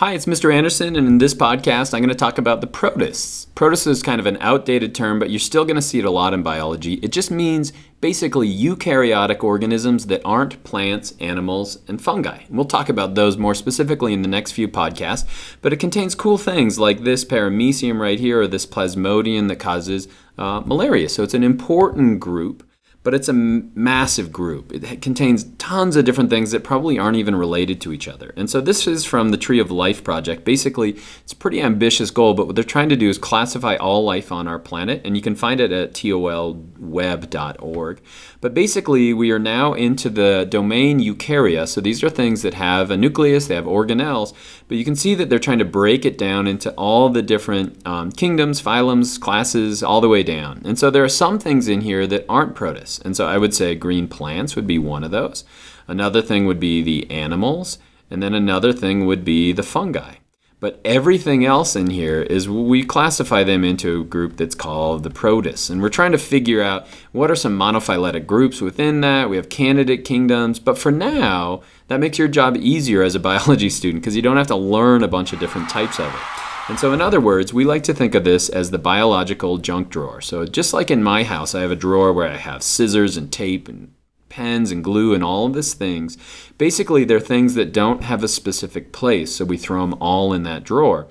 Hi, it's Mr. Andersen, and in this podcast, I'm going to talk about the protists. Protist is kind of an outdated term, but you're still going to see it a lot in biology. It just means basically eukaryotic organisms that aren't plants, animals, and fungi. And we'll talk about those more specifically in the next few podcasts, but it contains cool things like this paramecium right here, or this plasmodium that causes uh, malaria. So it's an important group but it's a massive group. It contains tons of different things that probably aren't even related to each other. And so this is from the Tree of Life project. Basically, it's a pretty ambitious goal, but what they're trying to do is classify all life on our planet, and you can find it at tolweb.org. But basically, we are now into the domain eukarya. So these are things that have a nucleus, they have organelles, but you can see that they're trying to break it down into all the different um, kingdoms, phylums, classes, all the way down. And so there are some things in here that aren't protists. And so I would say green plants would be one of those. Another thing would be the animals. And then another thing would be the fungi. But everything else in here is we classify them into a group that's called the protists. And we're trying to figure out what are some monophyletic groups within that. We have candidate kingdoms. But for now, that makes your job easier as a biology student because you don't have to learn a bunch of different types of it. And so, in other words, we like to think of this as the biological junk drawer. So, just like in my house, I have a drawer where I have scissors and tape and pens and glue and all of these things. Basically, they're things that don't have a specific place, so we throw them all in that drawer.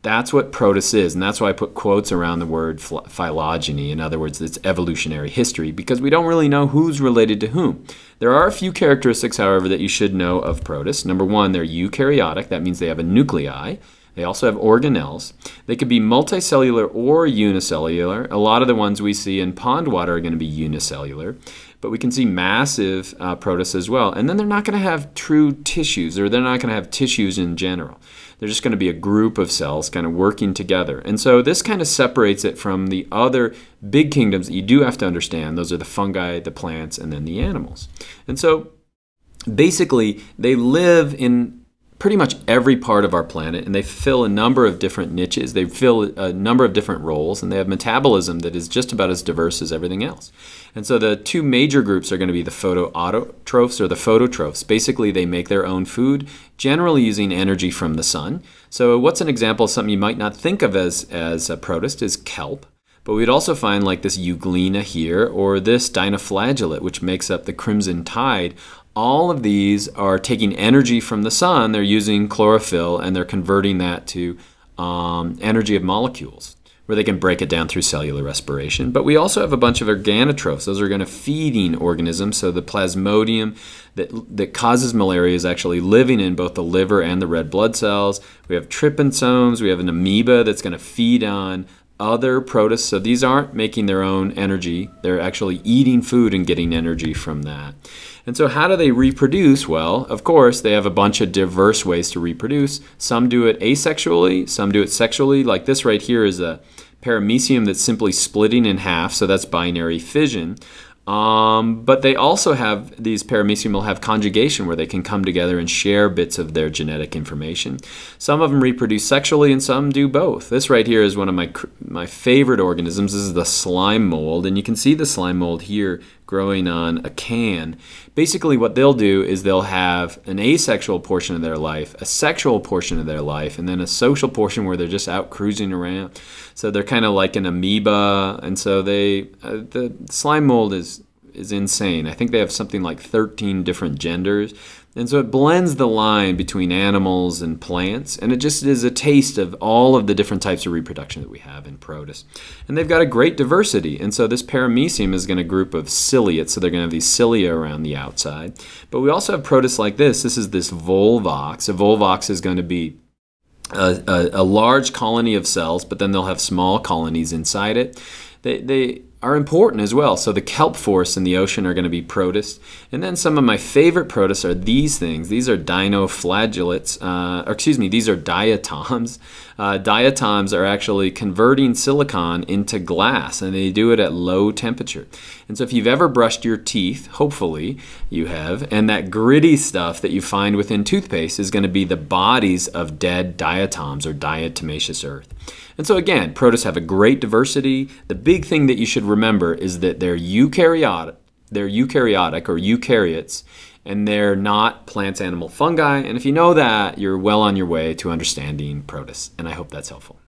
That's what protists is, and that's why I put quotes around the word phylogeny. In other words, it's evolutionary history, because we don't really know who's related to whom. There are a few characteristics, however, that you should know of protists. Number one, they're eukaryotic. That means they have a nuclei. They also have organelles. They could be multicellular or unicellular. A lot of the ones we see in pond water are going to be unicellular, but we can see massive uh, protists as well. And then they're not going to have true tissues, or they're not going to have tissues in general. They're just going to be a group of cells kind of working together. And so this kind of separates it from the other big kingdoms that you do have to understand. Those are the fungi, the plants, and then the animals. And so basically, they live in pretty much every part of our planet, and they fill a number of different niches. They fill a number of different roles, and they have metabolism that is just about as diverse as everything else. And so the two major groups are going to be the photoautotrophs or the phototrophs. Basically, they make their own food, generally using energy from the sun. So what's an example of something you might not think of as, as a protist is kelp. But we'd also find like this euglena here or this dinoflagellate, which makes up the crimson tide, all of these are taking energy from the sun. They're using chlorophyll and they're converting that to um, energy of molecules where they can break it down through cellular respiration. But we also have a bunch of organotrophs. Those are going to feeding organisms. So the plasmodium that, that causes malaria is actually living in both the liver and the red blood cells. We have trypanosomes. We have an amoeba that's going to feed on other protists. So these aren't making their own energy. They're actually eating food and getting energy from that. And so, how do they reproduce? Well, of course, they have a bunch of diverse ways to reproduce. Some do it asexually, some do it sexually. Like this right here is a paramecium that's simply splitting in half, so that's binary fission. Um, but they also have these paramecium will have conjugation where they can come together and share bits of their genetic information. Some of them reproduce sexually and some do both. This right here is one of my my favorite organisms. This is the slime mold and you can see the slime mold here growing on a can. Basically what they'll do is they'll have an asexual portion of their life, a sexual portion of their life, and then a social portion where they're just out cruising around. So they're kind of like an amoeba and so they uh, the slime mold is is insane. I think they have something like 13 different genders. And so it blends the line between animals and plants, and it just is a taste of all of the different types of reproduction that we have in protists. And they've got a great diversity, and so this paramecium is going to group of ciliates, so they're going to have these cilia around the outside. But we also have protists like this. This is this volvox. A volvox is going to be a, a, a large colony of cells, but then they'll have small colonies inside it. They, they are important as well. So the kelp forests in the ocean are going to be protists. And then some of my favorite protists are these things. These are dinoflagellates, uh, or excuse me, these are diatoms. Uh, diatoms are actually converting silicon into glass, and they do it at low temperature. And so if you've ever brushed your teeth, hopefully you have, and that gritty stuff that you find within toothpaste is going to be the bodies of dead diatoms or diatomaceous earth. And so again, protists have a great diversity. The big thing that you should remember is that they're eukaryotic. they're eukaryotic or eukaryotes, and they're not plants, animal, fungi. And if you know that, you're well on your way to understanding protists. And I hope that's helpful.